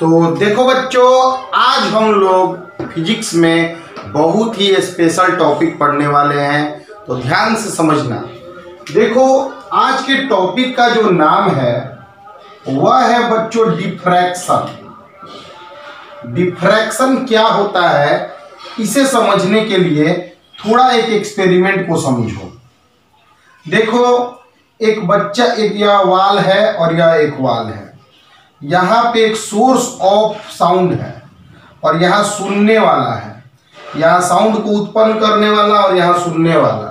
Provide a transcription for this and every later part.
तो देखो बच्चों, आज हम लोग फिजिक्स में बहुत ही स्पेशल टॉपिक पढ़ने वाले हैं तो ध्यान से समझना। देखो, आज के टॉपिक का जो नाम है, वह है बच्चों डिफ्रैक्शन डिफ्रैक्शन क्या होता है, इसे समझने के लिए थोड़ा एक एक्सपेरिमेंट को समझो। देखो, एक बच्चा, एक यह वाल है और यह एक वाल है। यहाँ पे एक सोर्स ऑफ़ साउंड है और यहाँ सुनने वाला है। यहाँ साउंड को उत्पन्न करने वाला और यहाँ सुनने वाला।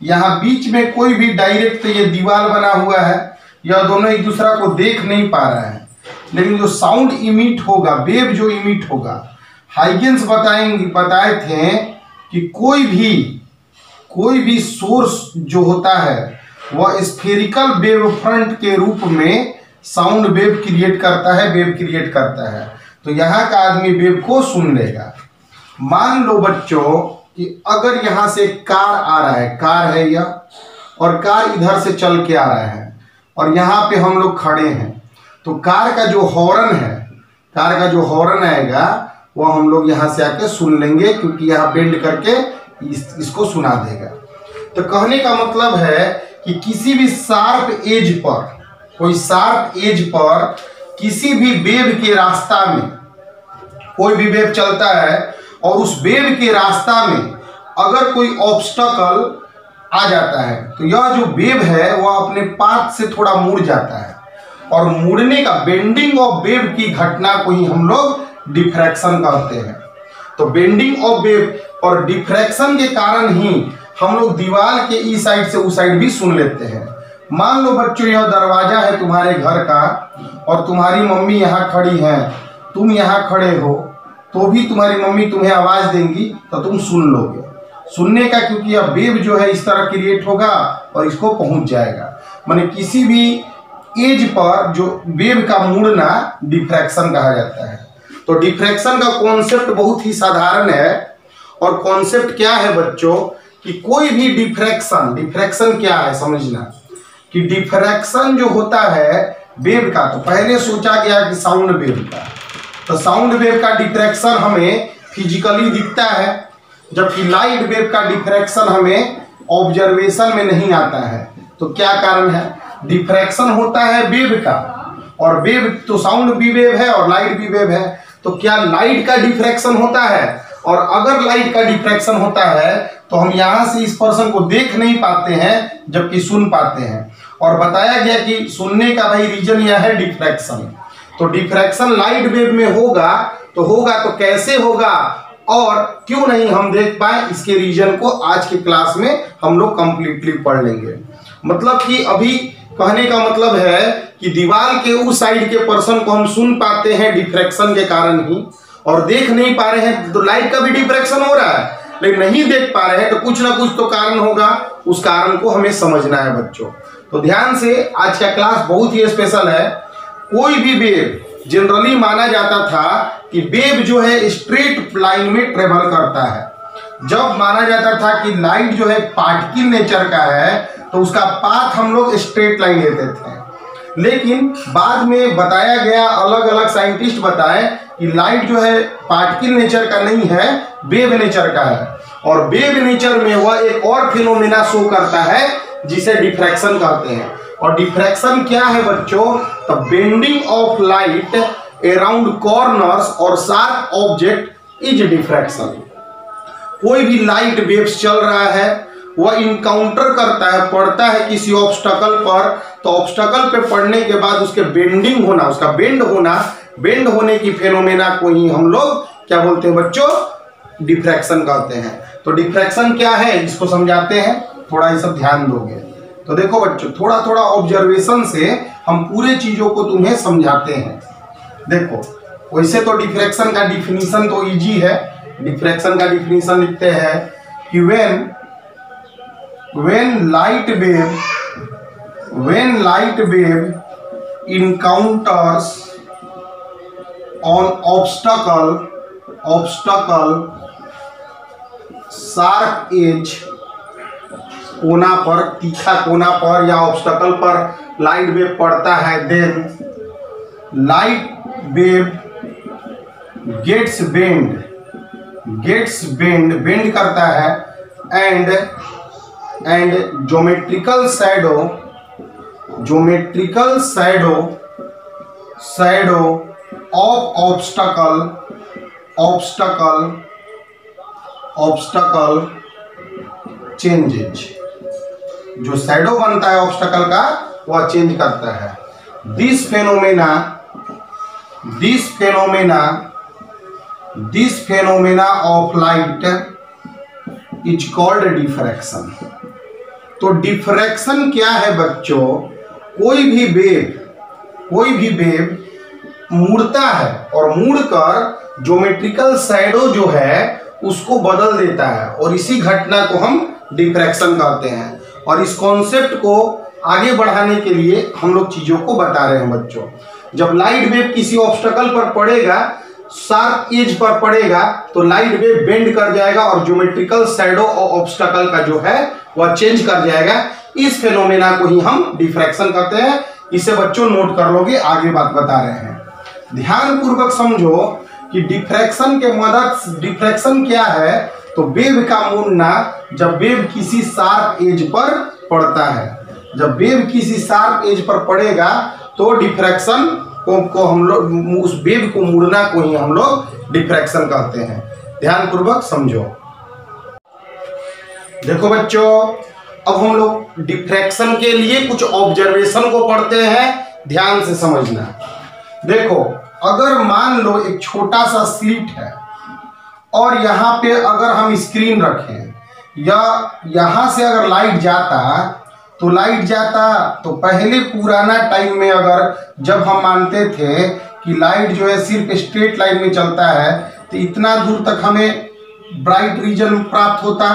यहाँ बीच में कोई भी डायरेक्ट ये दीवार बना हुआ है, यह दोनों एक दूसरा को देख नहीं पा रहे हैं। लेकिन जो साउंड इमिट होगा वेब जो इमिट होगा हाइगेंस बताएँगे, बताए थे कि कोई भी कोई भी सोर्स जो होता है, वह स्फेरिकल वेव फ्रंट के रूप में साउंड वेव क्रिएट करता है वेव क्रिएट करता है। तो यहाँ का आदमी वेव को सुन लेगा। मान लो बच्चों कि अगर यहाँ से कार आ रहा है कार है यह और कार इधर से चल के आ रहा है और यहाँ पे हम लोग खड़े हैं तो कार का जो हॉर्न है कार का जो हॉर्न आएगा वह हम लोग यहाँ से आके सुन लेंगे क्योंकि यहाँ बेंड करके इस, इसको सुना देगा। तो कहने का मतलब है कि किसी भी शार्प एज पर कोई शार्प एज पर किसी भी वेब के रास्ता में, कोई भी वेब चलता है और उस वेव के रास्ता में अगर कोई ऑब्स्टकल आ जाता है तो यह जो वेव है, वह अपने पाथ से थोड़ा मुड़ जाता है। और मुड़ने का बेंडिंग ऑफ़ वेव की घटना को ही हम लोग डिफ्रैक्शन कहते हैं। तो बेंडिंग ऑफ़ वेव और डिफ्रैक्शन के कारण ही हम लोग दीवार के ई साइड से उस साइड भी सुन लेते हैं। मान लो बच्चों, यह दरवाज़ा है तुम्हारे घर का और तुम्हारी मम्मी यहाँ खड़ी है। तुम यहाँ खड़े हो तो भी तुम्हारी मम्मी तुम्हें आवाज़ देंगी तो तुम सुन लोगे। सुनने का क्योंकि यह वेव जो है इस तरह क्रिएट होगा और इसको पहुँच जाएगा। माने किसी भी एज पर जो वेव का मुड़ना डिफ्रैक्शन कहा जाता है। तो डिफ्रैक्शन का कॉन्सेप्ट बहुत ही साधारण है और कॉन्सेप्ट क्या है बच्चों कि कोई भी डिफ्रैक्शन डिफ्रैक्शन क्या है समझना। कि डिफ्रैक्शन जो होता है वेव का तो पहले सोचा गया कि साउंड वेव का। तो साउंड वेव का डिफ्रैक्शन हमें फिजिकली दिखता है, जबकि लाइट वेव का डिफ्रैक्शन हमें ऑब्जर्वेशन में नहीं आता है। तो क्या कारण है? डिफ्रैक्शन होता है वेव का, और वेव तो साउंड भी वेव है और लाइट भी वेव है। तो क्या लाइट का डिफ्रैक्शन होता है? और अगर लाइट का डिफ्रैक्शन होता है तो हम यहाँ से इस पर्सन को देख नहीं पाते हैं, जबकि सुन पाते हैं। और बताया गया कि सुनने का भाई रीजन यह है डिफ्रैक्शन। तो डिफ्रैक्शन लाइट वेव में होगा तो होगा तो कैसे होगा? और क्यों नहीं हम देख पाए? इसके रीजन को आज के क्लास में हम लोग कंप्लीटली पढ़ लेंगे। मतलब कि अभी कहने का मतलब है कि दीवार के उस साइड के पर्सन को हम सुन पाते हैं डिफ्रैक्शन के कारण ही। और देख नहीं पा रहे हैं तो लाइट का भी डिफ्रैक्शन हो रहा है। लेकिन नहीं देख पा रहे हैं तो कुछ ना कुछ तो कारण होगा। उस कारण को हमें समझना है बच्चों। तो ध्यान से, आज का क्लास बहुत ही स्पेशल है। कोई भी वेव जनरली माना जाता था कि वेव जो है स्ट्रेट लाइन में ट्रेवल करता है। जब माना जाता था कि लाइट जो है पार्टिकल नेचर का है तो उसका पाथ हम लोग स्ट्रेट लाइन लेते थे। लेकिन बाद में बताया गया अलग अलग साइंटिस्ट बताए कि लाइट जो है पार्टिकल नेचर का नहीं है वेव नेचर का है। और वेव नेचर में वह एक और फिनोमिना शो करता है, जिसे डिफ्रैक्शन कहते हैं। और डिफ्रैक्शन क्या है बच्चों? The bending of light around corners और शार्प ऑब्जेक्ट इज़ डिफ्रैक्शन कोई भी लाइट वेव्स चल रहा है, वह इनकाउंटर करता है पड़ता है किसी ऑब्स्टकल पर तो ऑब्स्टकल पे पड़ने के बाद उसके बेंडिंग होना, उसका बेंड होना बेंड होने की फेनोमेना को ही हम लोग, क्या बोलते हैं बच्चों, डिफ्रैक्शन कहते हैं। तो डिफ्रैक्शन क्या है, इसको समझाते हैं। थोड़ा ये सब ध्यान दोगे। तो देखो बच्चों थोड़ा थोड़ा ऑब्जर्वेशन से हम पूरे चीज़ों को तुम्हें समझाते हैं। देखो, वैसे तो डिफ्रैक्शन का डिफिनीशन तो इजी है। डिफ्रैक्शन का डिफिनीशन लिखते हैं कि when when light wave, when light wave encounters on obstacle obstacle sharp edge, कोना पर, तीखा कोना पर या ऑब्स्टकल पर लाइट वेव पड़ता है then light wave gets bend gets bend bend करता है and and geometrical shadow geometrical shadow shadow of obstacle obstacle obstacle changes जो सैडो बनता है ऑब्स्टकल का वह चेंज करता है। This phenomena this phenomena this phenomena of light is called diffraction तो डिफ्रैक्शन क्या है बच्चों? कोई भी वेव कोई भी वेव मुड़ता है और मुड़कर ज्योमेट्रिकल साइडो जो है, उसको बदल देता है। और इसी घटना को हम डिफ्रैक्शन कहते हैं। और इस कॉन्सेप्ट को आगे बढ़ाने के लिए हम लोग चीज़ों को बता रहे हैं बच्चों। जब लाइट वेव किसी ऑब्स्टकल पर पड़ेगा शार्प एज पर पड़ेगा तो लाइट वेव बेंड कर जाएगा और ज्योमेट्रिकल साइडो और ऑब्स्टकल का जो है, वह चेंज कर जाएगा। इस फेनोमेना को ही हम डिफ्रैक्शन कहते हैं। इसे बच्चों नोट कर लोगे, आगे बात बता रहे हैं। ध्यान पूर्वक समझो कि डिफ्रैक्शन के मदद डिफ्रैक्शन क्या है? तो वेव का मुड़ना जब वेव किसी शार्प एज पर पड़ता है। जब वेव किसी शार्प एज पर पड़ेगा तो डिफ्रैक्शन को, को हम लोग उस वेव को मुड़ना को ही हम लोग डिफ्रैक्शन कहते हैं। ध्यान पूर्वक समझो। देखो बच्चों अब हम लोग डिफ्रैक्शन के लिए कुछ ऑब्जर्वेशन को पढ़ते हैं। ध्यान से समझना। देखो, अगर मान लो एक छोटा सा स्लिट है, और यहाँ पे अगर हम स्क्रीन रखें, या यहाँ से अगर लाइट जाता तो लाइट जाता तो पहले पुराना टाइम में अगर जब हम मानते थे कि लाइट जो है सिर्फ़ स्ट्रेट लाइन में चलता है तो इतना दूर तक हमें ब्राइट रीजन प्राप्त होता,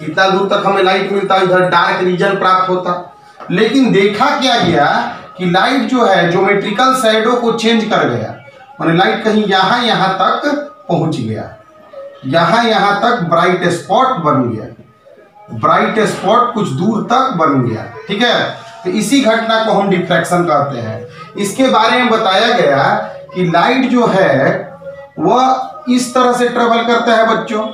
इतना दूर तक हमें लाइट मिलता, इधर डार्क रीजन प्राप्त होता। लेकिन देखा क्या गया कि लाइट जो है ज्योमेट्रिकल साइडों को चेंज कर गया। मैंने लाइट कहीं यहाँ यहाँ तक पहुँच गया। यहाँ यहाँ तक ब्राइट स्पॉट बन गया। ब्राइट स्पॉट कुछ दूर तक बन गया। ठीक है? तो इसी घटना को हम डिफ्रैक्शन कहते हैं। इसके बारे में बताया गया कि लाइट जो है, वह इस तरह से ट्रेवल करता है बच्चों।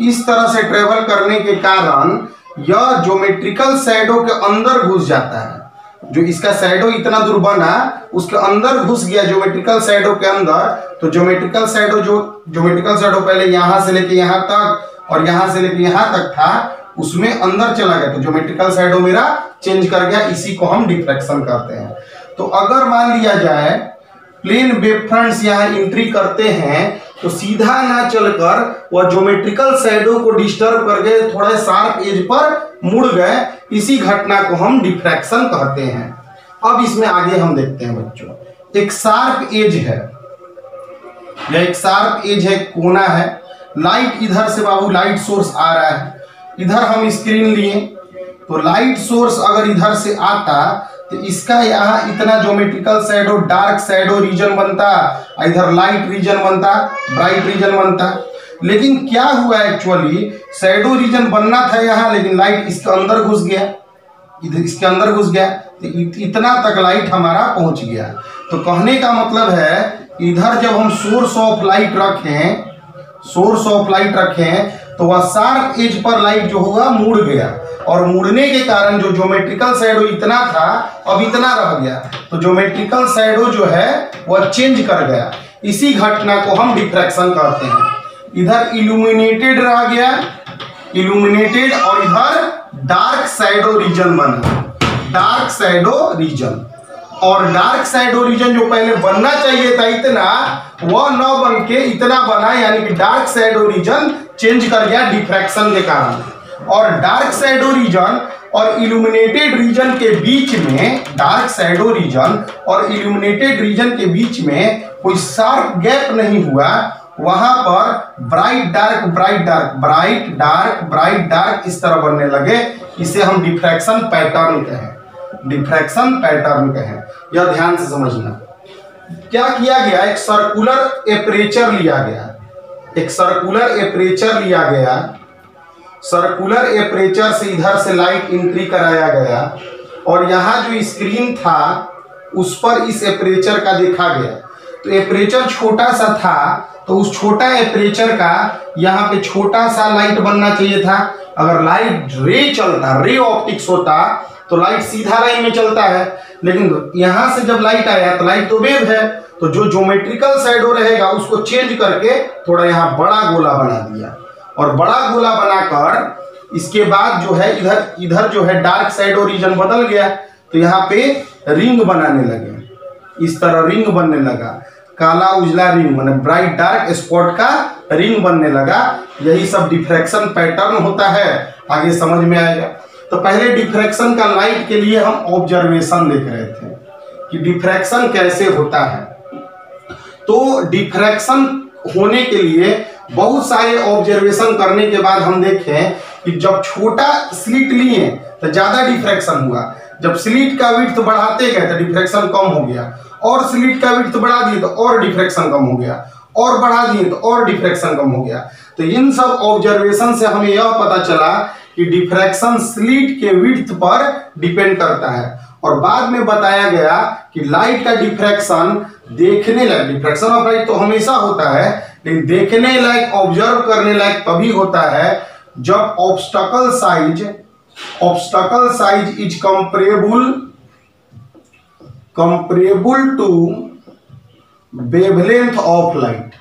इस तरह से ट्रेवल करने के कारण यह ज्योमेट्रिकल सैडो के अंदर घुस जाता है। जो इसका सैडो इतना दूर बना उसके अंदर घुस गया ज्योमेट्रिकल सैडो के अंदर तो ज्योमेट्रिकल सैडो जो ज्योमेट्रिकल सैडो पहले यहाँ से लेके यहाँ तक और यहाँ से लेके यहाँ तक था, उसमें अंदर चला गया। तो ज्योमेट्रिकल साइडो मेरा चेंज कर गया, इसी को हम डिफ्रेक्शन कहते हैं। तो अगर मान लिया जाए प्लेन वेव फ्रंट्स यहाँ एंट्री करते हैं तो सीधा ना चलकर वह ज्योमेट्रिकल साइडो को डिस्टर्ब कर गए थोड़ा शार्प एज पर मुड़ गए। इसी घटना को हम डिफ्रैक्शन कहते हैं। अब इसमें आगे हम देखते हैं बच्चों। एक शार्प एज है। यह एक शार्प एज है कोना है। लाइट इधर से बाबू लाइट सोर्स आ रहा है। इधर हम स्क्रीन लिए। तो लाइट सोर्स अगर इधर से आता तो इसका यहाँ इतना geometrical shadow dark shadow region बनता, इधर लाइट रीजन बनता ब्राइट रीजन बनता। लेकिन क्या हुआ एक्चुअली सैडो रीजन बनना था यहाँ, लेकिन लाइट इसके अंदर घुस गया। इधर इसके अंदर घुस गया। तो इतना तक लाइट हमारा पहुँच गया। तो कहने का मतलब है, इधर जब हम सोर्स ऑफ़ लाइट रखें सोर्स ऑफ़ लाइट रखें तो वह शार्प एज पर लाइट जो होगा मुड़ गया। और मुड़ने के कारण जो ज्योमेट्रिकल सैडो इतना था, अब इतना रह गया। तो ज्योमेट्रिकल सैडो जो है, वह चेंज कर गया। इसी घटना को हम डिफ्रैक्शन कहते हैं। इधर इल्यूमिनेटेड रह गया। इल्यूमिनेटेड और इधर डार्क सैडो रीजन बना। डार्क सैडो रीजन और डार्क साइड ओरिजन जो पहले बनना चाहिए था इतना, वह न बन के इतना बना, यानी कि डार्क साइड ओरिजन चेंज कर गया डिफ्रैक्शन के कारण। और डार्क साइड रीजन और इल्यूमिनेटेड रीजन के बीच में, डार्क सैडो रीजन और इल्यूमिनेटेड रीजन के बीच में कोई शार्प गैप नहीं हुआ, वहाँ पर bright dark bright dark bright dark bright dark इस तरह बनने लगे, इसे हम डिफ्रैक्शन पैटर्न कहें। डिफ्रैक्शन पैटर्न कहें। यह ध्यान से समझना। क्या किया गया? एक सर्कुलर एपरेचर लिया गया। एक सर्कुलर एपरेचर लिया गया। सर्कुलर एपरेचर से इधर से लाइट एंट्री कराया गया। और यहाँ जो स्क्रीन था, उस पर इस एपरेचर का देखा गया। तो एपरेचर छोटा सा था तो उस छोटा एपरेचर का यहाँ पे छोटा सा लाइट बनना चाहिए था। अगर लाइट रे चलता रे ऑप्टिक्स होता तो लाइट सीधा लाइन में चलता है। लेकिन यहाँ से जब लाइट आया तो लाइट तो वेव है। तो जो ज्योमेट्रिकल साइडो रहेगा, उसको चेंज करके थोड़ा यहाँ बड़ा गोला बना दिया। और बड़ा गोला बनाकर, इसके बाद जो है, इधर इधर जो है डार्क साइड रीजन बदल गया। तो यहाँ पे रिंग बनाने लगे। इस तरह रिंग बनने लगा। काला उजला रिंग मैंने ब्राइट डार्क स्पॉट का रिंग बनने लगा। यही सब डिफ्रैक्शन पैटर्न होता है। आगे समझ में आएगा। तो पहले डिफ्रैक्शन का लाइट के लिए हम ऑब्जर्वेशन देख रहे थे कि डिफ्रैक्शन कैसे होता है। तो डिफ्रैक्शन होने के लिए बहुत सारे ऑब्जर्वेशन करने के बाद हम देखें कि जब छोटा स्लिट लिए तो ज़्यादा डिफ्रैक्शन हुआ। जब स्लिट का विड्थ बढ़ाते गए तो डिफ्रैक्शन कम हो गया। और स्लिट का विड्थ बढ़ा दिए तो और डिफ्रैक्शन कम हो गया। और बढ़ा दिए तो और डिफ्रैक्शन कम हो गया। तो इन सब ऑब्जर्वेशन से हमें यह पता चला कि डिफ्रैक्शन स्लिट के विड्थ पर डिपेंड करता है। और बाद में बताया गया कि लाइट का डिफ्रैक्शन देखने लायक डिफ्रैक्शन ऑफ़ लाइट तो हमेशा होता है, लेकिन देखने लायक ऑब्ज़र्व करने लायक तभी होता है जब obstacle size obstacle size is comparable comparable to wavelength of light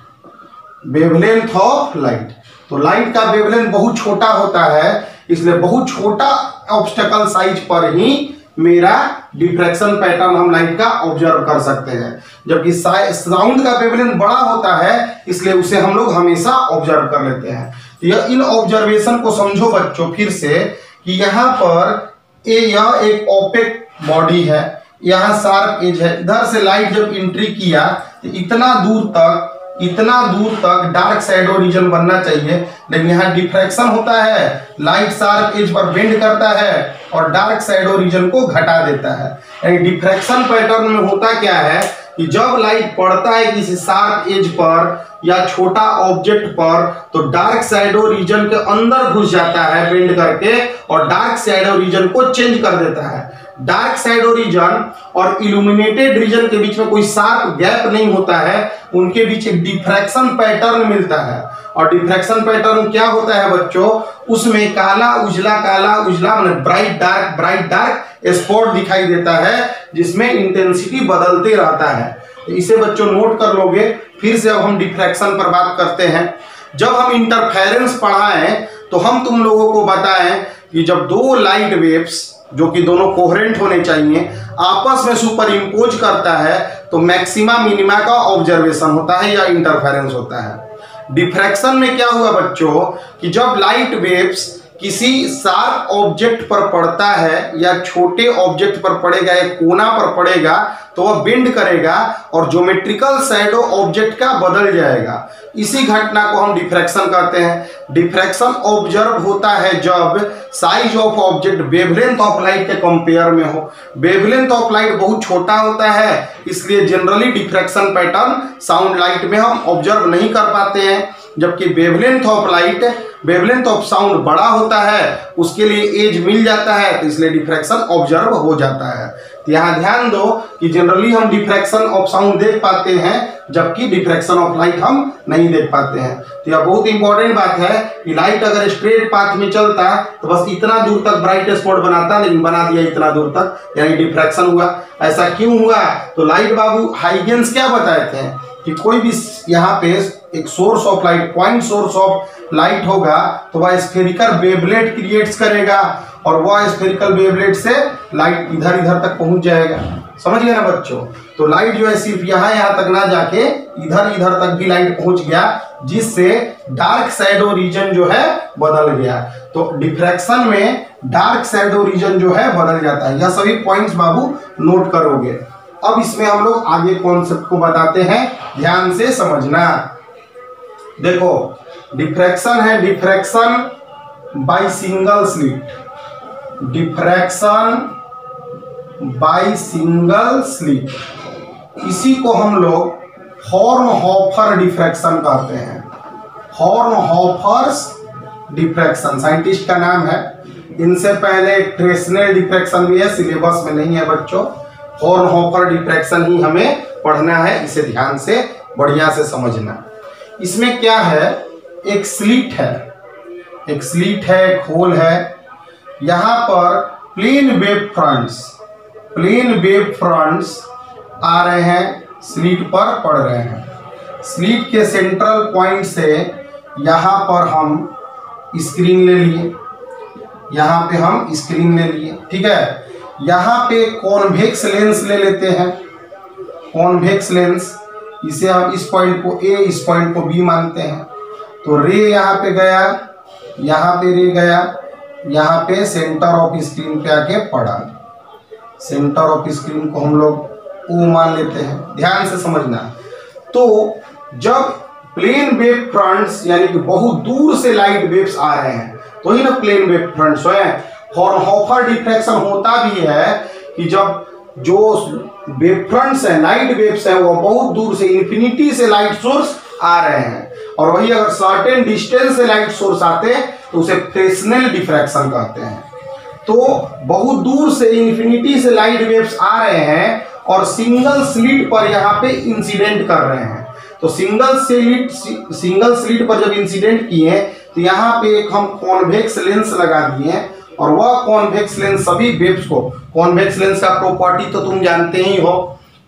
wavelength of light तो लाइट का वेवलेंथ बहुत छोटा होता है इसलिए बहुत छोटा ऑब्स्टेकल साइज़ पर ही मेरा डिफ्रैक्शन पैटर्न हम लाइट का ऑब्ज़र्व कर सकते हैं। जबकि साउंड का वेवलेंथ बड़ा होता है, इसलिए उसे हम लोग हमेशा ऑब्ज़र्व कर लेते हैं। तो यह इन ऑब्जर्वेशन को समझो बच्चों, फिर से कि यहाँ पर ए, यह एक ओपेक बॉडी है, यहाँ शार्प एज है। इधर से लाइट जब एंट्री किया तो इतना दूर तक इतना दूर तक डार्क साइडो रीजन बनना चाहिए। लेकिन यहाँ डिफ्रैक्शन होता है लाइट शार्प एज पर बेंड करता है और डार्क साइडो रीजन को घटा देता है। यानी डिफ्रैक्शन पैटर्न में होता क्या है कि जब लाइट पड़ता है किसी शार्प एज पर या छोटा ऑब्जेक्ट पर तो डार्क साइडो रीजन के अंदर घुस जाता है बेंड करके और डार्क साइडो रीजन को चेंज कर देता है। डार्क साइडो रीजन और इल्यूमिनेटेड रीजन के बीच में कोई शार्प गैप नहीं होता है, उनके बीच एक डिफ्रैक्शन पैटर्न मिलता है। और डिफ्रैक्शन पैटर्न क्या होता है बच्चों? उसमें काला, उजला काला, उजला मतलब bright dark bright dark spot दिखाई देता है, जिसमें इंटेंसिटी बदलते रहता है। तो इसे बच्चों नोट कर लोगे, फिर से अब हम डिफ्रैक्शन पर बात करते हैं। जब हम इंटरफेरेंस पढ़ाएँ तो हम तुम लोगों को बताएँ कि जब दो लाइट वेव्स जो कि दोनों कोहरेंट होने चाहिए, आपस में सुपर इम्पोज करता है तो मैक्सिमा मिनिमा का ऑब्जर्वेशन होता है या इंटरफेरेंस होता है। डिफ्रैक्शन में क्या हुआ बच्चों, कि जब लाइट वेव्स किसी शार्प ऑब्जेक्ट पर पड़ता है या छोटे ऑब्जेक्ट पर पड़ेगा, या कोना पर पड़ेगा तो वह बेंड करेगा और ज्योमेट्रिकल साइडो ऑब्जेक्ट का बदल जाएगा। इसी घटना को हम डिफ्रैक्शन कहते हैं। डिफ्रैक्शन ऑब्ज़र्व होता है जब size of object wavelength of light के कंपेयर में हो। वेवलेंथ ऑफ़ लाइट बहुत छोटा होता है, इसलिए generally diffraction pattern sound light में हम ऑब्ज़र्व नहीं कर पाते हैं, जबकि wavelength of light wavelength of sound बड़ा होता है, उसके लिए एज मिल जाता है तो इसलिए डिफ्रैक्शन ऑब्ज़र्व हो जाता है। तो यहाँ ध्यान दो कि जनरली हम डिफ्रैक्शन ऑफ़ साउंड देख पाते हैं, जबकि डिफ्रैक्शन ऑफ़ लाइट हम नहीं देख पाते हैं। तो यह बहुत इंपॉर्टेंट बात है कि लाइट अगर स्ट्रेट पाथ में चलता तो बस इतना दूर तक ब्राइट स्पॉट बनाता, लेकिन बना दिया इतना दूर तक, यानी डिफ्रैक्शन हुआ। ऐसा क्यों हुआ? तो लाइट बाबू हाइगेंस क्या बताए थे? कि कोई भी यहाँ पे एक source of light point source of light होगा तो वह स्फेरिकल वेवलेट क्रिएट्स करेगा और वह स्फेरिकल वेवलेट से लाइट इधर इधर तक पहुँच जाएगा। समझ गए ना बच्चों? तो लाइट जो है सिर्फ़ यहाँ यहाँ तक ना जाके इधर इधर तक भी लाइट पहुँच गया, जिससे डार्क सैडो रीजन जो है बदल गया। तो डिफ्रैक्शन में डार्क सैडो रीजन जो है बदल जाता है। यह सभी पॉइंट्स बाबू नोट करोगे। अब इसमें हम लोग आगे कॉन्सेप्ट को बताते हैं। ध्यान से समझना। देखो डिफ्रैक्शन है diffraction by single slit diffraction by single slit इसी को हम लोग हॉर्न हॉफर डिफ्रैक्शन कहते हैं। हॉर्न हॉफर्स डिफ्रैक्शन साइंटिस्ट का नाम है। इनसे पहले ट्रेसनल डिफ्रैक्शन भी है सिलेबस में नहीं है बच्चों। हॉर्न हॉफर डिफ्रैक्शन ही हमें पढ़ना है, इसे ध्यान से, बढ़िया से समझना। इसमें क्या है? एक स्लीट है। एक स्लीट है, एक होल है। यहाँ पर plane wave fronts, plane wave fronts आ रहे हैं, स्लीट पर पड़ रहे हैं। स्लीट के सेंट्रल पॉइंट से यहाँ पर हम स्क्रीन ले लिए। यहाँ पे हम स्क्रीन ले लिए। ठीक है? यहाँ पे कॉन्वेक्स लेंस ले लेते हैं। कॉन्वेक्स लेंस इसे हम इस पॉइंट को ए इस पॉइंट को बी मानते हैं। तो रे यहाँ पे गया, यहाँ पे रे गया, यहाँ पे सेंटर ऑफ़ स्क्रीन पे आके पड़ा। सेंटर ऑफ़ स्क्रीन को हम लोग ओ मान लेते हैं। ध्यान से समझना। तो जब प्लेन वेव फ्रंट्स यानी कि बहुत दूर से लाइट वेव्स आ रहे हैं तो ही ना प्लेन वेव फ्रंट्स है। हॉफर डिफ्रेक्शन होता भी है कि जब जो वेव फ्रंट्स है लाइट वेव्स है, वो बहुत दूर से इंफिनिटी से लाइट सोर्स आ रहे हैं। और वही अगर सर्टेन डिस्टेंस से लाइट सोर्स आते हैं तो उसे फ्रेशनल डिफ्रैक्शन कहते हैं। तो बहुत दूर से इंफिनिटी से लाइट वेव्स आ रहे हैं और सिंगल स्लिट पर यहाँ पे इंसिडेंट कर रहे हैं। तो सिंगल स्लिट सिंगल स्लिट पर जब इंसिडेंट किए तो यहाँ पे एक हम कॉन्वेक्स लेंस लगा दिए और वह कॉन्वेक्स लेंस सभी वेब्स को कॉन्वेक्स लेंस का प्रॉपर्टी तो तुम जानते ही हो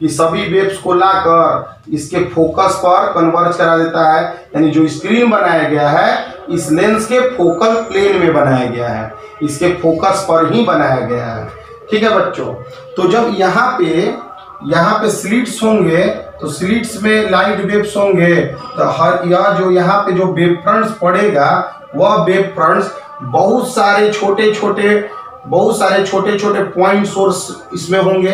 कि सभी वेव्स को लाकर इसके फोकस पर कन्वर्ज करा देता है। यानी जो स्क्रीन बनाया गया है, इस लेंस के फोकल प्लेन में बनाया गया है। इसके फोकस पर ही बनाया गया है। ठीक है बच्चों? तो जब यहाँ पे यहाँ पे स्लिट्स होंगे तो स्लिट्स में लाइट वेब्स होंगे तो हर यह जो यहाँ पे जो वेव फ्रंट्स पड़ेगा, वह वेब फ्रंट्स बहुत सारे छोटे छोटे, बहुत सारे छोटे छोटे पॉइंट सोर्स इसमें होंगे।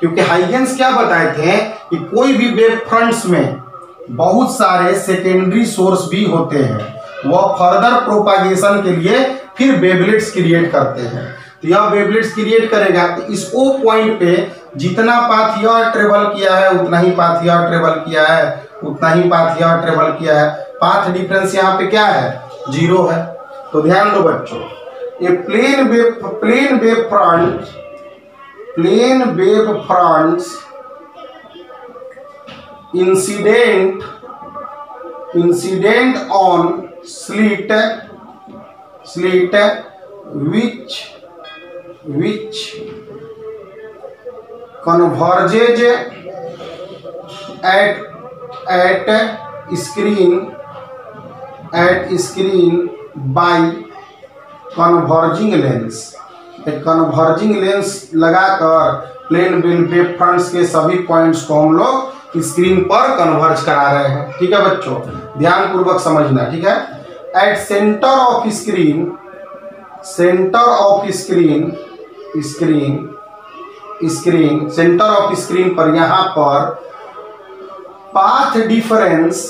क्योंकि हाइगेंस क्या बताए थे कि कोई भी वेब फ्रंट्स में बहुत सारे सेकेंडरी सोर्स भी होते हैं। वह फर्दर प्रोपागेशन के लिए फिर वेबलेट्स क्रिएट करते हैं। तो यह वेबलेट्स क्रिएट करेगा। तो इस ओ पॉइंट पे जितना पाथ यह ट्रेवल किया है, उतना ही पाथ यह ट्रेवल किया है, उतना ही पाथ यह ट्रेवल किया है। पाथ डिफरेंस यहाँ पे क्या है? ज़ीरो है। तो ध्यान दो बच्चों, ये plane wave plane wave front, plane wave fronts incident incident on slit slit which which converges at at screen at screen by converging lens. एक कन्वर्जिंग लेंस लगाकर प्लेन वेव फ्रंट्स के सभी पॉइंट्स को हम लोग स्क्रीन पर converge करा रहे हैं। ठीक है बच्चों? ध्यान पूर्वक समझना, ठीक है? At centre of screen centre of screen screen screen centre of screen पर यहाँ पर path difference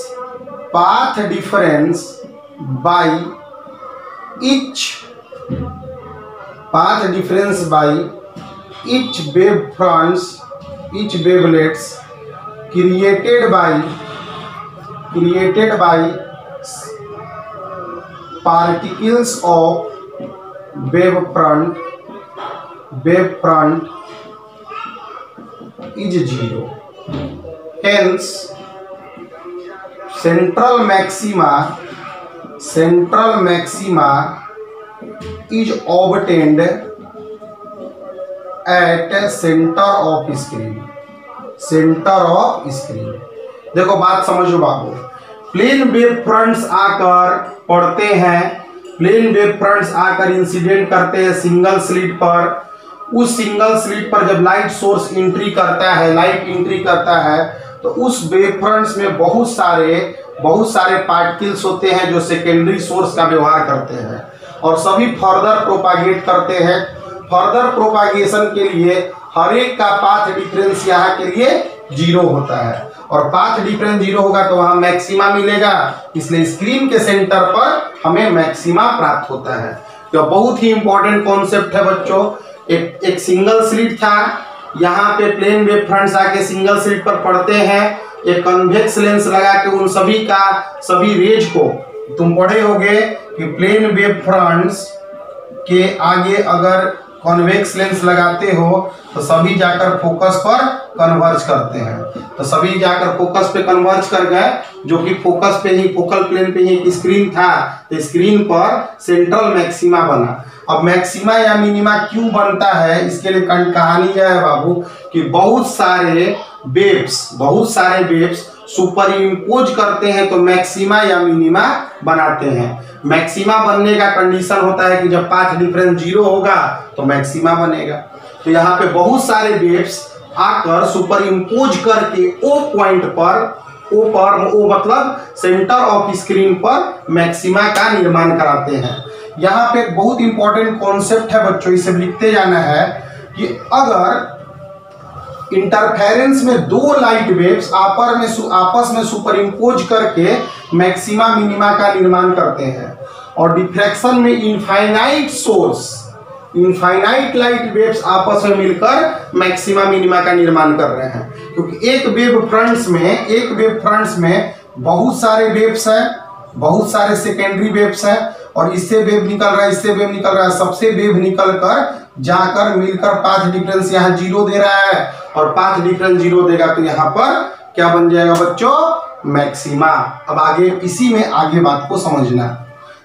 path difference by each path difference by each wave fronts each wavelets created by created by particles of wave front wave front is zero. Hence, central maxima central maxima is obtained at center of screen. Center of screen. देखो, बात समझो बाबू। Plane wave fronts आकर पड़ते हैं। Plane wave fronts आकर incident करते हैं single slit पर। उस सिंगल स्लिट पर जब लाइट सोर्स एंट्री करता है लाइट एंट्री करता है तो उस वेवफ्रंट्स में बहुत सारे बहुत सारे पार्टिकल्स होते हैं जो सेकेंडरी सोर्स का व्यवहार करते हैं और सभी फर्दर प्रोपागेट करते हैं। फर्दर प्रोपागेशन के लिए हर एक का पाथ डिफरेंस यहाँ के लिए ज़ीरो होता है। और पाथ डिफरेंस ज़ीरो होगा तो वहाँ मैक्सिमा मिलेगा, इसलिए स्क्रीन के सेंटर पर हमें मैक्सिमा प्राप्त होता है। तो बहुत ही इंपॉर्टेंट कॉन्सेप्ट है बच्चों। एक एक सिंगल स्लिट था, यहाँ पे प्लेन वेव फ्रंट्स आके सिंगल स्लिट पर पढ़ते हैं। एक कन्वेक्स लेंस लगा के उन सभी का, सभी रेज को, तुम पढ़े होगे कि प्लेन वेव फ्रंट्स के आगे अगर कॉन्वेक्स लेंस लगाते हो तो सभी जाकर फोकस पर कन्वर्ज करते हैं। तो सभी जाकर फोकस पे कन्वर्ज कर गए, जो कि फोकस पे ही फोकल प्लेन पे ही स्क्रीन था तो स्क्रीन पर सेंट्रल मैक्सिमा बना। अब मैक्सिमा या मिनिमा क्यों बनता है, इसके लिए कहानी यह है बाबू, कि बहुत सारे वेव्स बहुत सारे वेव्स सुपर इम्पोज करते हैं तो मैक्सिमा या मिनिमा बनाते हैं। मैक्सिमा बनने का कंडीशन होता है कि जब पाँच डिफरेंस ज़ीरो होगा तो मैक्सिमा बनेगा। तो यहाँ पे बहुत सारे वेव्स आकर सुपर इम्पोज करके ओ पॉइंट पर ओ पर ओ मतलब सेंटर ऑफ़ स्क्रीन पर मैक्सिमा का निर्माण कराते हैं। यहाँ पे एक बहुत इंपॉर्टेंट कॉन्सेप्ट है बच्चों, इसे लिखते जाना है कि अगर इंटरफेरेंस में दो लाइट वेव्स आपर में आपस में सुपर इम्पोज करके मैक्सिमा मिनिमा का निर्माण करते हैं। और डिफ्रैक्शन में infinite source infinite light waves आपस में मिलकर मैक्सिमा मिनिमा का निर्माण कर रहे हैं। क्योंकि एक वेव फ्रंट्स में, एक वेव फ्रंट्स में बहुत सारे वेव्स हैं, बहुत सारे सेकेंडरी वेव्स हैं, और इससे वेव निकल रहा है, इससे वेव निकल रहा है, सबसे वेव निकल कर जाकर मिलकर पाँच डिफरेंस यहाँ ज़ीरो दे रहा है। और पाँच डिफरेंस ज़ीरो देगा तो यहाँ पर क्या बन जाएगा बच्चों? मैक्सिमा अब आगे, इसी में आगे बात को समझना।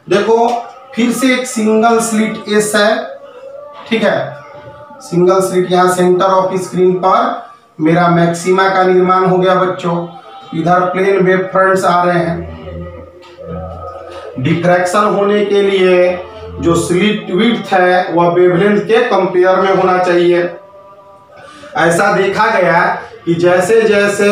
देखो, फिर से एक सिंगल स्लिट एस है। ठीक है? सिंगल स्लिट यहाँ सेंटर ऑफ़ स्क्रीन पर मेरा मैक्सिमा का निर्माण हो गया बच्चों। इधर प्लेन वेव फ्रंट्स आ रहे हैं। डिफ्रैक्शन होने के लिए जो स्लिट विड्थ है, वह वेवलेंथ के कंपेयर में होना चाहिए। ऐसा देखा गया कि जैसे जैसे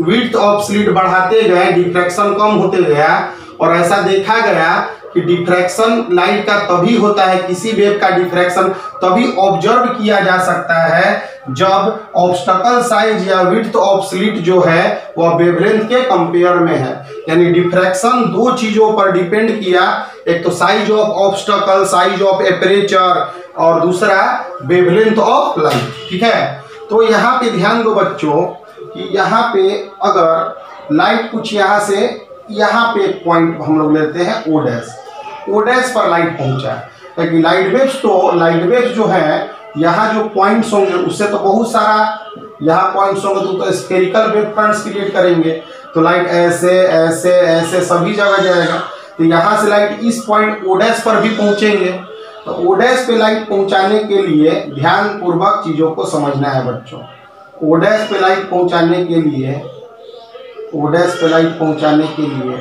विथ ऑफ़ स्लिट बढ़ाते गए डिफ्रैक्शन कम होते गया, और ऐसा देखा गया कि डिफ्रैक्शन लाइट का तभी होता है, किसी वेव का डिफ्रैक्शन तभी ऑब्ज़र्व किया जा सकता है जब ऑब्स्टकल साइज़ या विड्थ ऑफ़ स्लिट जो है, वह वेवलेंथ के कंपेयर में है। यानी डिफ्रैक्शन दो चीज़ों पर डिपेंड किया। एक तो size of obstacle size of aperture और दूसरा वेवलेंथ ऑफ़ लाइट ठीक है? तो यहाँ पे ध्यान दो बच्चों कि यहाँ पे अगर लाइट कुछ यहाँ से, यहाँ पे एक पॉइंट हम लोग लेते हैं ओ ओ डैश पर लाइट पहुँचा है। लाइट वेव्स तो लाइट वेव्स जो है यहाँ जो पॉइंट्स होंगे उससे तो बहुत सारा यहाँ पॉइंट्स होंगे तो, तो स्पेरिकल वेव फ्रंट्स क्रिएट करेंगे। तो लाइट ऐसे ऐसे ऐसे सभी जगह जाएगा। तो यहाँ से लाइट इस पॉइंट ओडेस पर भी पहुँचेंगे। तो ओडेस पे लाइट पहुँचाने के लिए ध्यान पूर्वक चीज़ों को समझना है बच्चों। ओडेस पे लाइट पहुँचाने के लिए ओडेस पे लाइट पहुँचाने के लिए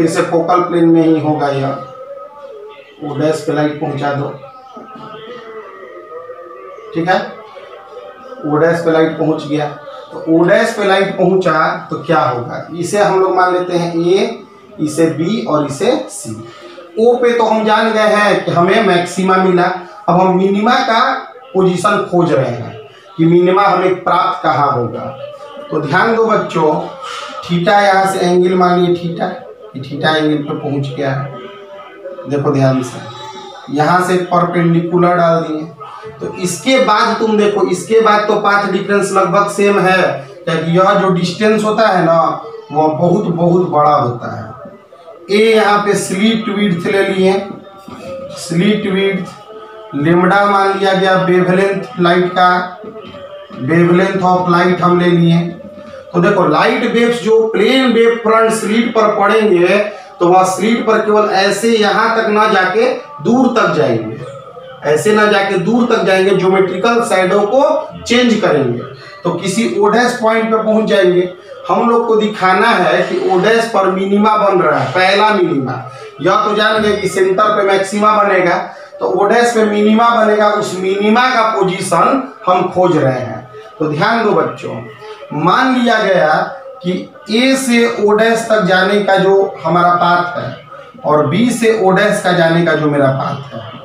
फिर से फोकल प्लेन में ही होगा यह। ओडेस पे लाइट पहुँचा दो। ठीक है? ओडेस पे लाइट पहुँच गया। तो ओडेस पे लाइट पहुँचा तो क्या होगा? इसे हम लोग मान लेते हैं ए, इसे बी और इसे सी। ओ पे तो हम जान गए हैं कि हमें मैक्सिमा मिला। अब हम मिनिमा का पोजीशन खोज रहे हैं कि मिनिमा हमें प्राप्त कहाँ होगा। तो ध्यान दो बच्चों, थीटा यहाँ से एंगल मान लीजिए थीटा। कि थीटा एंगल पे पहुँच गया है। देखो ध्यान से। यहाँ से परपेंडिकुलर डाल दिए। तो इसके बाद तुम देखो, इसके बाद तो पाँच डिफरेंस लगभग सेम है। क्योंकि यह जो डिस्टेंस होता है ना, वह बहुत बहुत बड़ा होता है। ए यहाँ पे स्लीट विड्थ ले लिए। स्लीट विड्थ लिमडा मान लिया गया वेवलेंथ लाइट का। वेवलेंथ ऑफ़ लाइट हम ले लिए। तो देखो लाइट वेव्स जो प्लेन वेव फ्रंट स्लीट पर पड़ेंगे तो वह स्लीट पर केवल ऐसे यहाँ तक ना जाके दूर तक जाएँगे। ऐसे ना जाके दूर तक जाएँगे ज्योमेट्रिकल साइडों को चेंज करेंगे। तो किसी ओडेस पॉइंट पे पहुँच जाएँगे। हम लोग को दिखाना है कि ओडेस पर मिनिमा बन रहा है, पहला मिनिमा यह तो जान गए कि सेंटर पे मैक्सिमा बनेगा तो ओडेस पे मिनिमा बनेगा, उस मिनिमा का पोजीशन हम खोज रहे हैं। तो ध्यान दो बच्चों मान लिया गया कि ए से ओडेस तक जाने का जो हमारा पाथ है और बी से ओडेस का जाने का जो मेरा पाथ है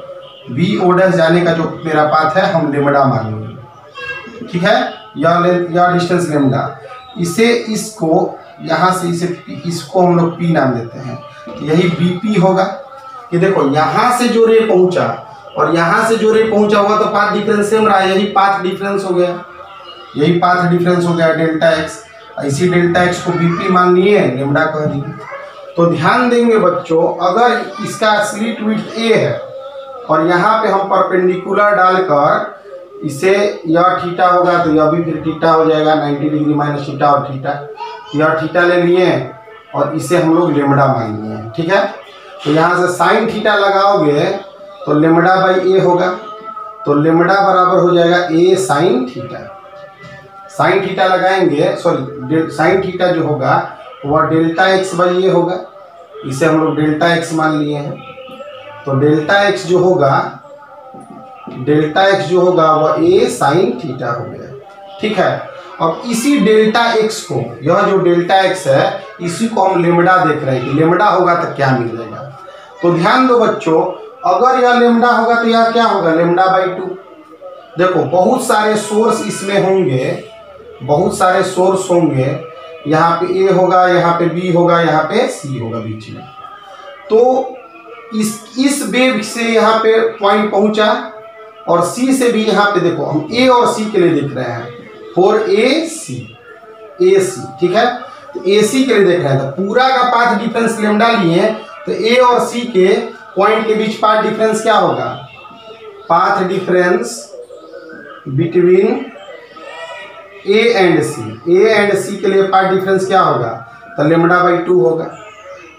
बी ओडस जाने का जो मेरा पाथ है, हम लेमडा मान लेंगे ठीक है? या या डिस्टेंस लेमडा इसे, इसको, यहाँ से इसे, इसको हम लोग पी नाम देते हैं। यही बीपी होगा। कि देखो, यहाँ से जो रे पहुँचा और यहाँ से जो रे पहुँचा होगा तो पाथ डिफरेंस सेम रहा। यही पाथ डिफरेंस हो गया। यही पाथ डिफरेंस हो गया डेल्टा एक्स इसी डेल्टा एक्स को बीपी मान लिए लेमडा कह दिए तो ध्यान देंगे बच्चों, अगर इसका स्लीट विथ ए है, और यहाँ पे हम परपेंडिकुलर डालकर इसे यह थीटा होगा तो यह भी फिर थीटा हो जाएगा 90 डिग्री माइनस थीटा और थीटा यह थीटा ले लिए, और इसे हम लोग लेमडा मान लिए ठीक है? तो यहाँ से साइन थीटा लगाओगे तो लेमडा बाई ए होगा तो लेमडा बराबर हो जाएगा a sine theta sine theta लगाएँगे सॉरी साइन थीटा जो होगा, वह डेल्टा एक्स बाई ए होगा। इसे हम लोग डेल्टा एक्स मान लिए हैं। तो डेल्टा एक्स जो होगा, डेल्टा एक्स जो होगा, वह ए साइन थीटा हो गया। ठीक है? अब इसी डेल्टा एक्स को, यह जो डेल्टा एक्स है, इसी को हम लेमडा देख रहे हैं कि लेमडा होगा तो क्या मिलेगा? तो ध्यान दो बच्चों, अगर यह लेमडा होगा तो यह क्या होगा? Lambda by two. देखो, बहुत सारे सोर्स इसमें होंगे। बहुत सारे सोर्स होंगे। यहाँ पे ए होगा, यहाँ पे बी होगा, यहाँ पे सी होगा बीच में। तो इस इस वेव से यहाँ पे पॉइंट पहुँचा और सी से भी यहाँ पे देखो, हम ए और सी के लिए देख रहे हैं। फोर ए सी ए सी ठीक है? तो ए सी के लिए देख रहे हैं। तो पूरा का पाथ डिफरेंस लेमडा लिए तो ए और सी के पॉइंट के बीच पाथ डिफरेंस क्या होगा? Path difference between A and C A and C के लिए पार्ट डिफरेंस क्या होगा? तो लेमडा बाई टू होगा।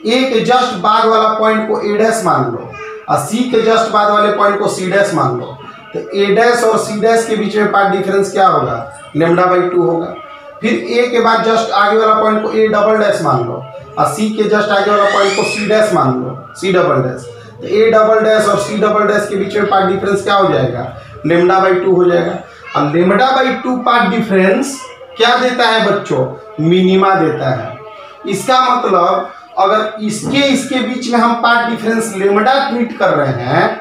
ए के जस्ट बाद वाला पॉइंट को ए डैश मान लो। और सी के जस्ट बाद वाले पॉइंट को सी डैश मान लो। तो ए डैश और सी डैश के बीच में पार्ट डिफरेंस क्या होगा? लेमडा बाई टू होगा। फिर ए के बाद जस्ट आगे वाला पॉइंट को ए डबल डैश मान लो। और सी के जस्ट आगे वाला पॉइंट को सी डैश मान लो। सी डबल डैश तो ए डबल डैश और सी डबल डैश के बीच में पार्ट डिफरेंस क्या हो जाएगा? लेमडा बाई टू हो जाएगा। और lambda by two part difference क्या देता है बच्चों? मिनिमा देता है। इसका मतलब अगर इसके इसके बीच में हम पार्ट डिफरेंस लेमडा ट्रीट कर रहे हैं,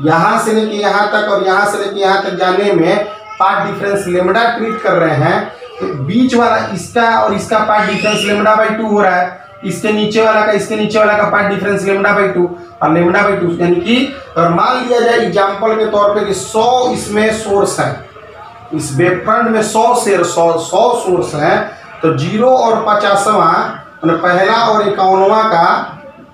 यहाँ से लेके यहाँ तक और यहाँ से लेके यहाँ तक जाने में पार्ट डिफरेंस लेमडा ट्रीट कर रहे हैं तो बीच वाला इसका और इसका part difference lambda by two हो रहा है। इसके नीचे वाला का, इसके नीचे वाला का part difference lambda by two और लेमडा बाई टू, यानी कि अगर मान लिया जाए, एग्जांपल के तौर पे कि 100 इसमें सोर्स है। इस वेबफ्रंट में 100 शेर 100 100 सोर्स है तो ज़ीरो और पचासवा मतलब पहला और इक्यावनवा का,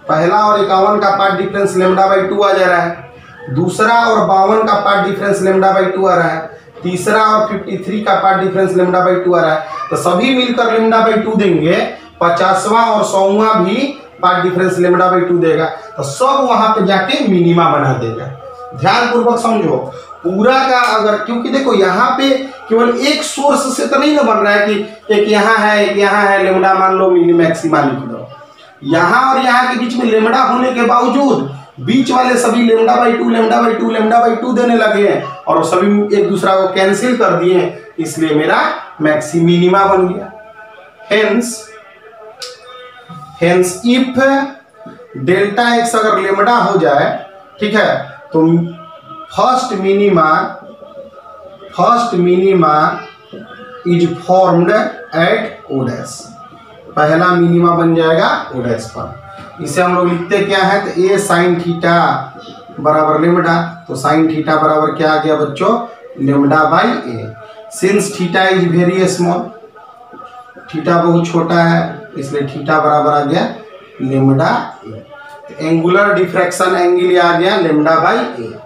पहला और इक्यावन का part difference lambda by two आ जा रहा है। दूसरा और बावन का part difference lambda by two आ रहा है। तीसरा और फिफ्टी थ्री का part difference lambda by two आ रहा है। तो सभी मिलकर लेमडा बाई टू देंगे, पचासवा और सौवा भी part difference lambda by two देगा। तो सब वहाँ पे जाके मिनिमा बना देगा। ध्यान पूर्वक समझो। पूरा का अगर, क्योंकि देखो यहाँ पे केवल एक सोर्स से तो नहीं ना बन रहा है कि एक यहाँ है, एक यहाँ है लेमडा मान लो मिनी मैक्सिमा लिख दो। यहाँ और यहाँ के बीच में लेमडा होने के बावजूद बीच वाले सभी lambda by two lambda by two lambda by two देने लगे हैं और सभी एक दूसरा को कैंसिल कर दिए इसलिए मेरा मैक्सी मिनिमा बन गया। Hence hence if delta x अगर लेमडा हो जाए, ठीक है तो first minima first minima is formed at ओडेस पहला मिनिमा बन जाएगा ओडेस पर। इसे हम लोग लिखते क्या है? तो ए साइन थीटा बराबर लेमडा तो साइन थीटा बराबर क्या आ गया बच्चों? Lambda by a since theta is very small theta बहुत छोटा है, इसलिए थीटा बराबर आ गया lambda a angular diffraction angle आ गया लेमडा बाई ए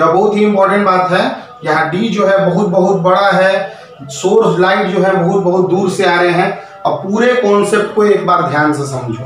यह बहुत ही इंपॉर्टेंट बात है, यहाँ डी जो है बहुत बहुत बड़ा है सोर्स लाइट जो है बहुत बहुत दूर से आ रहे हैं। और पूरे कॉन्सेप्ट को एक बार ध्यान से समझो।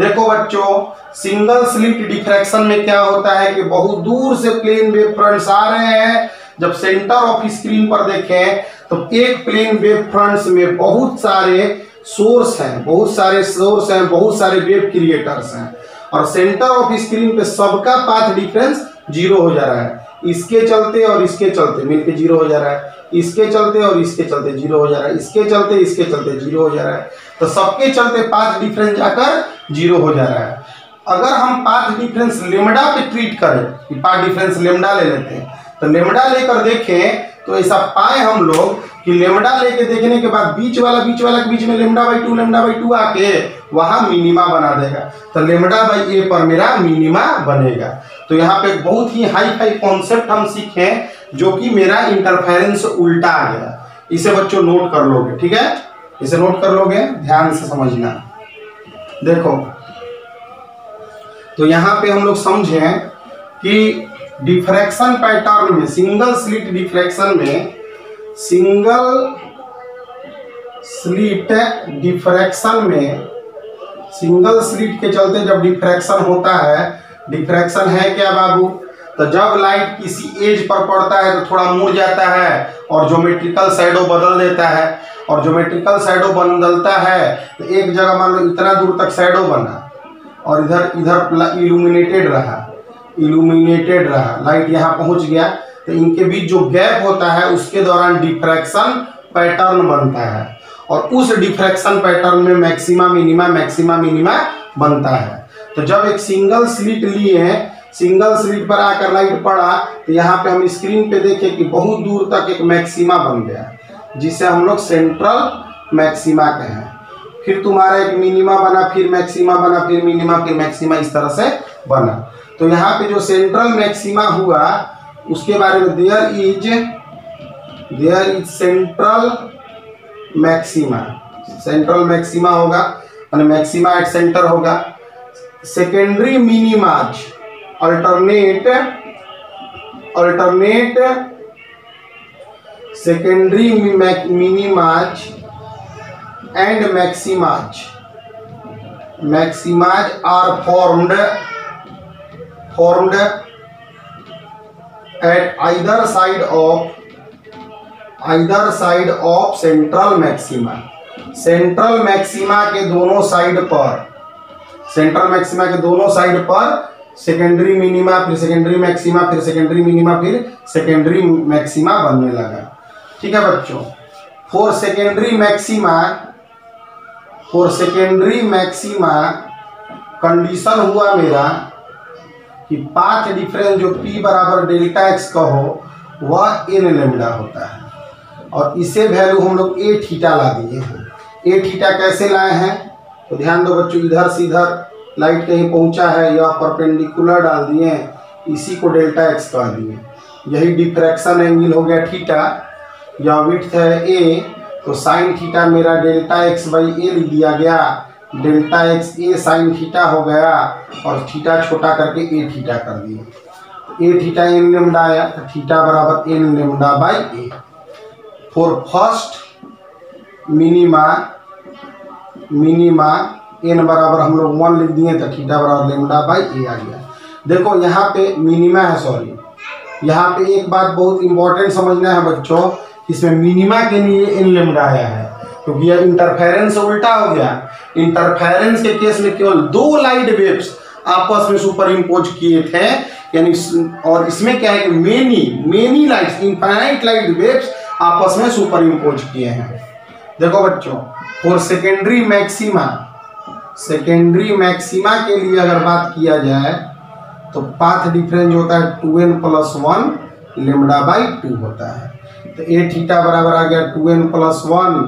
देखो बच्चों सिंगल स्लिट डिफ्रैक्शन में क्या होता है कि बहुत दूर से प्लेन वेव फ्रंट्स आ रहे हैं। जब सेंटर ऑफ़ स्क्रीन पर देखें तो एक प्लेन वेव फ्रंट्स में बहुत सारे सोर्स हैं, बहुत सारे सोर्स हैं, बहुत सारे वेव क्रिएटर्स हैं। और सेंटर ऑफ़ स्क्रीन पे सबका पाथ डिफरेंस ज़ीरो हो जा रहा है। इसके चलते और इसके चलते, मिलके ज़ीरो हो जा रहा है। इसके चलते और इसके चलते ज़ीरो हो जा रहा है। इसके चलते इसके चलते ज़ीरो हो जा रहा है। तो सबके चलते पाँच डिफरेंस जाकर ज़ीरो हो जा रहा है। अगर हम पाँच डिफरेंस लेमडा पे ट्रीट करें, कि डिफरेंस लेमडा ले लेते हैं तो लेमडा लेकर देखें तो ऐसा पाए हम लोग कि लेमडा लेके देखने के बाद बीच वाला बीच वाला के बीच में lambda by two, lambda by two आके वहाँ मिनिमा बना देगा। तो लेमडा बाई ए पर मेरा मिनिमा बनेगा। तो यहाँ पे बहुत ही हाई फाई कॉन्सेप्ट हम सीखे जो कि मेरा इंटरफेरेंस उल्टा आ गया। इसे बच्चों नोट कर लोगे, ठीक है? इसे नोट कर लोगे, ध्यान से समझना। देखो तो यहाँ पे हम लोग समझे कि डिफ्रैक्शन पैटर्न में सिंगल स्लिट डिफ्रैक्शन में सिंगल स्लिट डिफ्रैक्शन में, सिंगल स्लिट के चलते जब डिफ्रैक्शन होता है, डिफ्रैक्शन है क्या बाबू? तो जब लाइट किसी एज पर पड़ता है तो थोड़ा मुड़ जाता है और ज्योमेट्रिकल साइडो बदल देता है। और ज्योमेट्रिकल साइडो बदलता है तो एक जगह मान लो इतना दूर तक साइडो बना और इधर इधर इल्यूमिनेटेड रहा इल्यूमिनेटेड रहा, लाइट यहाँ पहुँच गया। तो इनके बीच जो गैप होता है, उसके दौरान डिफ्रैक्शन पैटर्न बनता है। और उस डिफ्रैक्शन पैटर्न में मैक्सिमा मिनिमा मैक्सिमा मिनिमा बनता है। तो जब एक सिंगल स्लिट लिए हैं सिंगल स्लिट पर आकर लाइट पड़ा तो यहाँ पे हम स्क्रीन पे देखें कि बहुत दूर तक एक मैक्सिमा बन गया, जिसे हम लोग सेंट्रल मैक्सिमा कहें। फिर तुम्हारा एक मिनिमा बना, फिर मैक्सिमा बना, फिर मिनिमा फिर मैक्सिमा इस तरह से बना। तो यहाँ पे जो सेंट्रल मैक्सिमा हुआ उसके बारे में there is there is central maxima central maxima होगा मानी मैक्सिमा एट सेंटर होगा। Secondary minimas alternate alternate secondary minimas and maximas maximas are formed formed at either side of, either side of central maxima. Central maxima के दोनों side पर central maxima के दोनों side पर secondary minima फिर secondary maxima फिर secondary minima फिर secondary maxima बनने लगा। ठीक है बच्चों? For secondary maxima for secondary maxima condition हुआ मेरा कि पाथ डिफरेंस जो p बराबर डेल्टा एक्स का हो, वह एन लेमडा होता है। और इसे वैल्यू हम लोग ए थीटा ला दिए हैं। ए थीटा कैसे लाए हैं? तो ध्यान दो बच्चों, इधर से इधर लाइट कहीं पहुँचा है, या परपेंडिकुलर डाल दिए इसी को डेल्टा एक्स कह दिए यही डिफ्रैक्शन एंगल हो गया थीटा या विथ है ए तो साइन थीटा मेरा डेल्टा एक्स बाई ए लिख दिया गया। Delta x, a sine theta हो गया और थीटा छोटा करके ए थीटा कर दिए ए थीटा एन लेमडा आया तो थीटा बराबर n lambda by a for first minima minima n बराबर हम लोग वन लिख दिए तो थीटा बराबर लेमडा बाई ए आ गया। देखो, यहाँ पे मिनिमा है सॉरी यहाँ पे एक बात बहुत इंपॉर्टेंट समझना है बच्चों, इसमें मिनिमा के लिए एन लेमडा आया है, क्योंकि तो यह इंटरफेरेंस उल्टा हो गया। इंटरफेरेंस के केस में केवल दो लाइट वेव्स आपस में सुपर इम्पोज किए थे, यानी और इसमें क्या है कि many many lights infinite light waves आपस में सुपर इम्पोज किए हैं। देखो बच्चों for secondary maxima secondary maxima के लिए अगर बात किया जाए तो पाथ डिफरेंस होता है two n plus one lambda by two होता है। तो ए थीटा बराबर आ गया two n plus one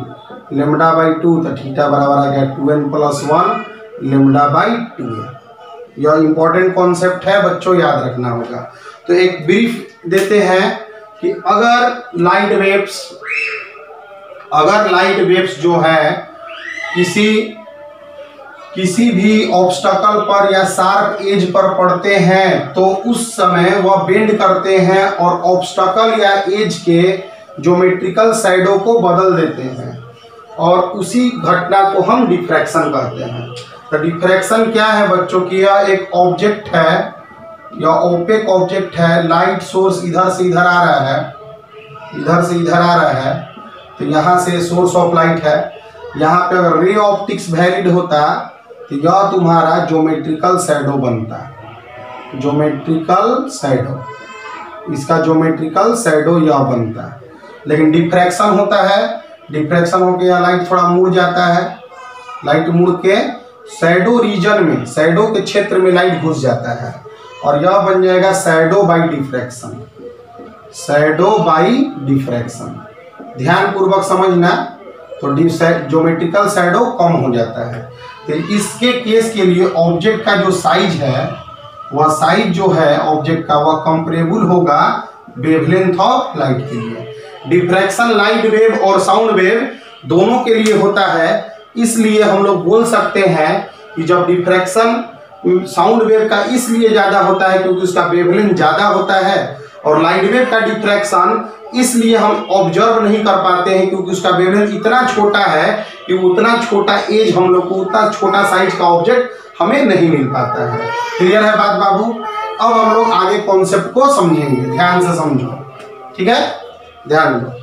lambda by two तो थीटा बराबर आ गया two n plus one lambda by two यह इंपॉर्टेंट कॉन्सेप्ट है, बच्चों, याद रखना होगा। तो एक ब्रीफ देते हैं कि अगर लाइट वेव्स अगर लाइट वेव्स जो है, किसी किसी भी ऑब्स्टकल पर या शार्प एज पर पड़ते हैं तो उस समय वह बेंड करते हैं और ऑब्स्टकल या एज के ज्योमेट्रिकल साइडों को बदल देते हैं। और उसी घटना को हम डिफ्रैक्शन कहते हैं। तो डिफ्रैक्शन क्या है बच्चों की? यह एक ऑब्जेक्ट है या ओपेक ऑब्जेक्ट है लाइट सोर्स इधर से इधर आ रहा है, इधर से इधर आ रहा है तो यहाँ से सोर्स ऑफ़ लाइट है। यहाँ पे अगर रे ऑप्टिक्स वैलिड होता तो यह तुम्हारा ज्योमेट्रिकल सैडो बनता। ज्योमेट्रिकल सैडो इसका ज्योमेट्रिकल सैडो यह बनता। लेकिन डिफ्रैक्शन होता है डिफ्रैक्शन होकर यह लाइट थोड़ा मुड़ जाता है। लाइट मुड़ के सैडो रीजन में सैडो के क्षेत्र में लाइट घुस जाता है। और यह बन जाएगा shadow by diffraction shadow by diffraction ध्यान पूर्वक समझना तो ज्योमेट्रिकल सैडो कम हो जाता है। तो इसके केस के लिए ऑब्जेक्ट का जो साइज़ है, वह साइज़ जो है ऑब्जेक्ट का, वह कंपरेबल होगा वेवलेंथ ऑफ़ लाइट के लिए। डिफ्रैक्शन लाइट वेव और साउंड वेव दोनों के लिए होता है। इसलिए हम लोग बोल सकते हैं कि जब डिफ्रैक्शन साउंड वेव का इसलिए ज़्यादा होता है क्योंकि उसका वेवलेंथ ज़्यादा होता है और लाइट वेव का डिफ्रैक्शन इसलिए हम ऑब्ज़र्व नहीं कर पाते हैं क्योंकि उसका वेवलेंथ इतना छोटा है कि उतना छोटा एज हम लोग को, उतना छोटा साइज़ का ऑब्जेक्ट हमें नहीं मिल पाता है। क्लियर है बात बाबू? अब हम लोग आगे कॉन्सेप्ट को समझेंगे। ध्यान से समझो। ठीक है? ध्यान दो